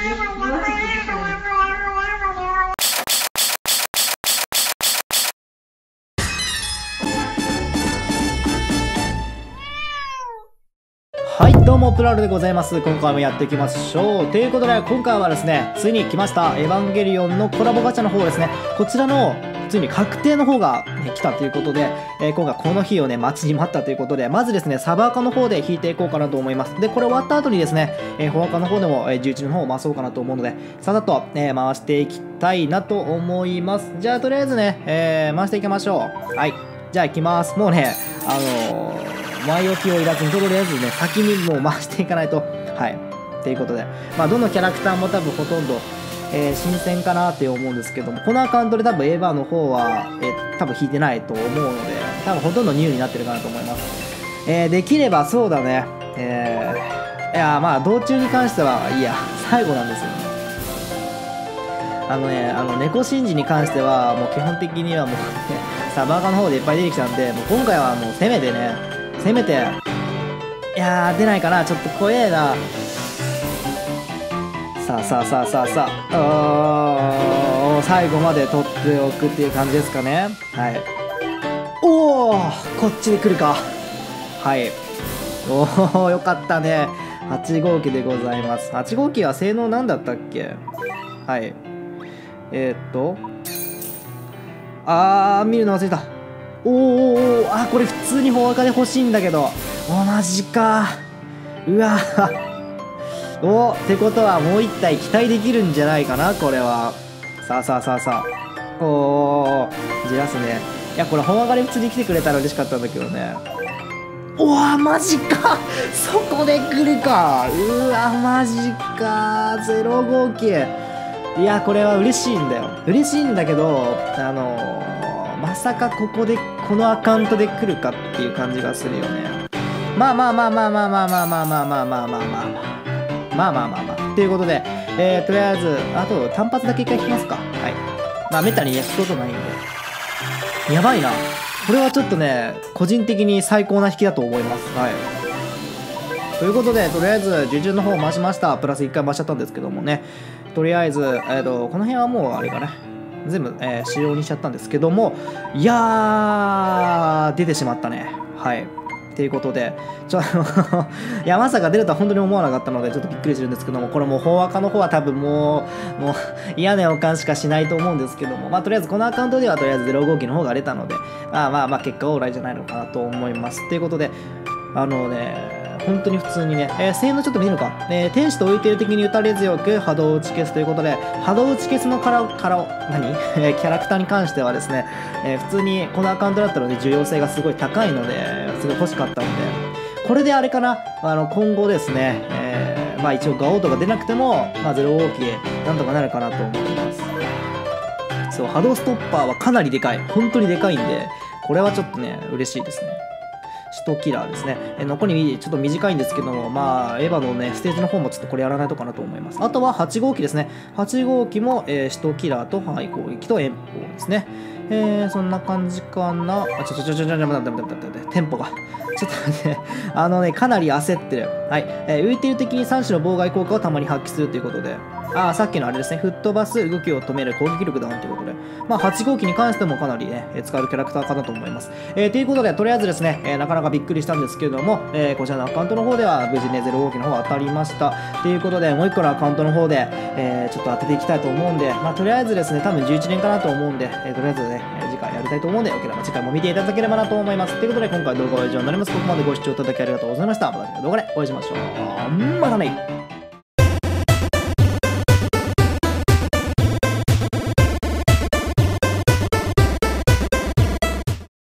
はいどうもプラルでございます。今回もやっていきましょう。ということで今回はですねついに来ましたエヴァンゲリオンのコラボガチャの方ですね。こちらのついに確定の方が、ね、来たということで、えー、今回この日をね待ちに待ったということでまずですねサバーカの方で引いていこうかなと思います。でこれ終わった後にですね、えー、フォアカの方でも、えー、11の方を回そうかなと思うのでさっと、えー、回していきたいなと思います。じゃあとりあえずね、えー、回していきましょう。はい。じゃあ行きます。もうねあのー前置きをいらずにとりあえずね先にもう回していかないと。はい。ということで。まあどのキャラクターも多分ほとんど、えー、新鮮かなって思うんですけどもこのアカウントで多分エヴァの方は、えー、多分引いてないと思うので多分ほとんどニューになってるかなと思います。えー、できればそうだね。えー、いやまあ道中に関してはいいや 最後なんですよ。ねあのね、あの猫神事に関しては、もう基本的にはもう、サバーカの方でいっぱい出てきたんで、もう今回はもうせめてね、せめていや出ないかなちょっと怖えな。さあさあさあさあさあ。最後まで取っておくっていう感じですかね。はい。おおこっちで来るか。はい。おおよかったね。8号機でございます。8号機は性能何だったっけ？はい。えー、っと。あー見るの忘れた。おーおーあこれ普通に法赤で欲しいんだけど。おマジか。うわおってことはもう1体期待できるんじゃないかなこれは。さあさあさあさあ。おおじらすね。いやこれ本上がり普通に来てくれたら嬉しかったんだけどね。おわマジか。そこで来るか。うわマジか。0号機。いやこれは嬉しいんだよ。嬉しいんだけどあのーまさかここでこのアカウントで来るかっていう感じがするよね。まあまあまあまあまあまあまあまあまあまあまあまあまあまあまあまあまあまあまあ。ということで、えー、とりあえずあと単発だけ一回引きますか。はい。まあめったに引くことないんで。やばいな。これはちょっとね個人的に最高な引きだと思います。はい。ということで、とりあえず、受注の方を回しました。プラス1回回しちゃったんですけどもね。とりあえず、えっ、ー、と、この辺はもう、あれかね。全部、えー、仕様にしちゃったんですけども。いやー出てしまったね。はい。ということで、ちょ、あのいや、まさか出るとは本当に思わなかったので、ちょっとびっくりするんですけども、これもう、法赤の方は多分もう、もう、嫌な予感しかしないと思うんですけども、まあ、とりあえずこのアカウントでは、とりあえず0号機の方が出たので、まあまあまあ、結果オーライじゃないのかなと思います。ということで、あのね、本当に普通にね、えー、性能ちょっと見るのか、えー、天使と浮いてる敵に打たれ強く波動打ち消すということで波動打ち消すのからから何？キャラクターに関してはですね、えー、普通にこのアカウントだったので重要性がすごい高いのですごい欲しかったのでこれであれかなあの今後ですね、えー、まあ一応ガオートが出なくても、まあ、ゼロ号機なんとかなるかなと思いますそう波動ストッパーはかなりでかい本当にでかいんでこれはちょっとね嬉しいですね使徒キラーですね。え残りちょっと短いんですけども、まあ、エヴァのね、ステージの方もちょっとこれやらないとかなと思います。あとは8号機ですね。8号機も、えー、使徒キラーと範囲攻撃と遠方ですね。えー、そんな感じかな。あ、ちょちょちょちょちょ、待って待って待って、テンポが。ちょっと待って、あのね、かなり焦ってる。はい。えー、浮いてる敵に3種の妨害効果をたまに発揮するということで、あ、さっきのあれですね、吹っ飛ばす、動きを止める、攻撃力ダウンということで、まあ、8号機に関してもかなりね、使えるキャラクターかなと思います。えー、ということで、とりあえずですね、えー、なかなかびっくりしたんですけれども、えー、こちらのアカウントの方では、無事ね、0号機の方当たりました。ということで、もう1個のアカウントの方で、え、ちょっと当てていきたいと思うんで、まあ、とりあえずですね、多分11年かなと思うんで、え、とりあえずね、次回やりたいと思うんで、よければ次回も見ていただければなと思います。ということで、今回動画は以上になります。ここまでご視聴いただきありがとうございました。また次回動画でお会いしましょう。またね